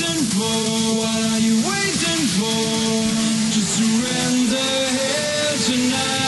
waiting for? What are you waiting for? To surrender here tonight.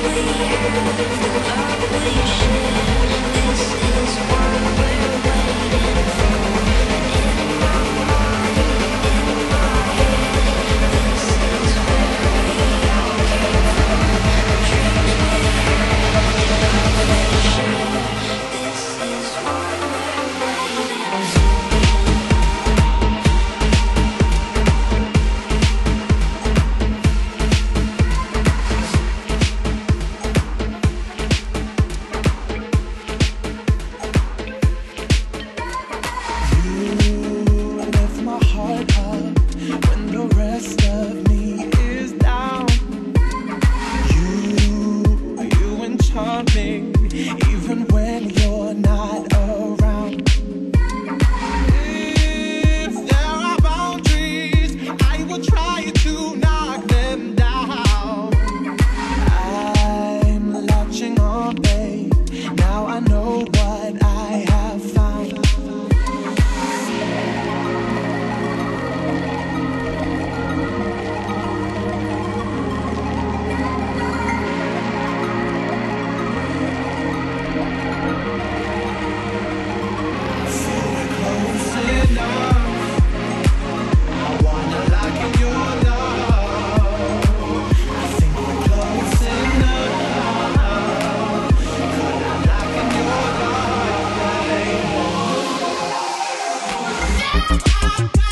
Situation Bye.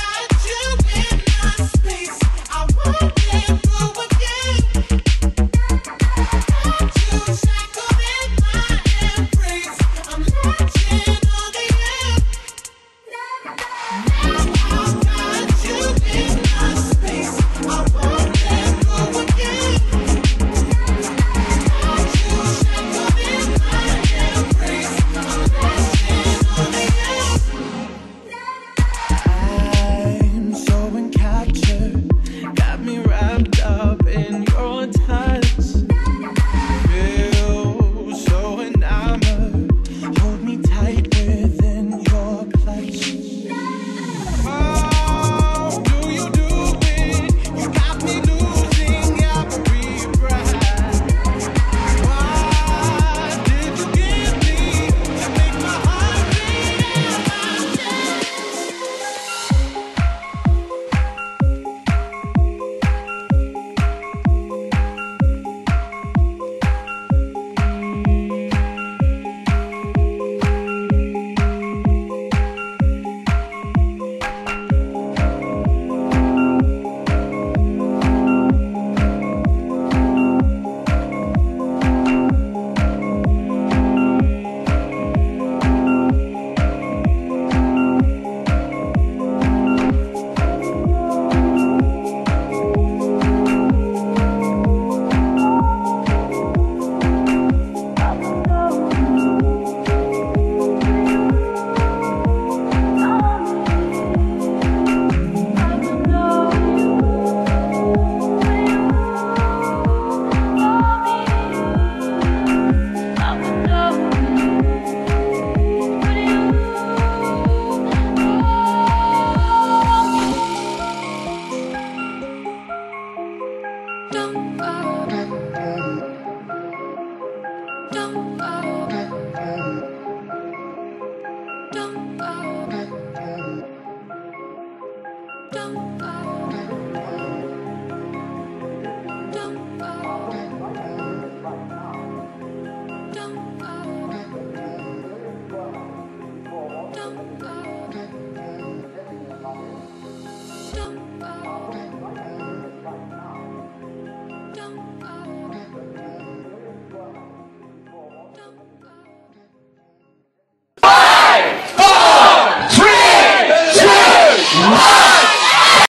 Don't go.